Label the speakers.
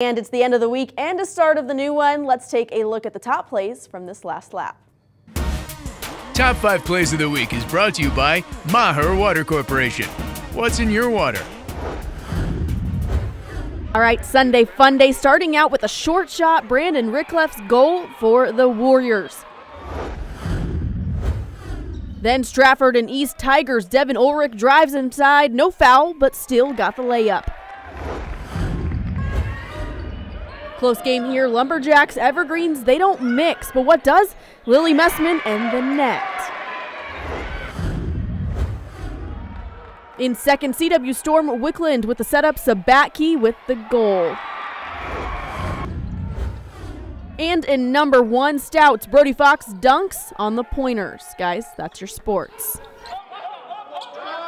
Speaker 1: And it's the end of the week and a start of the new one. Let's take a look at the top plays from this last lap.
Speaker 2: Top 5 Plays of the Week is brought to you by Maher Water Corporation. What's in your water?
Speaker 1: All right, Sunday Fun Day starting out with a short shot, Brandon Rickleff's goal for the Warriors. Then Stratford and East Tigers, Devin Ulrich drives inside, no foul, but still got the layup. Close game here. Lumberjacks, Evergreens, they don't mix, but what does? Lily Messman and the net. In second, CW Storm Wickland with the setup, Sabatke with the goal. And in number one, Stouts, Brody Fox dunks on the pointers. Guys, that's your sports.